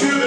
two.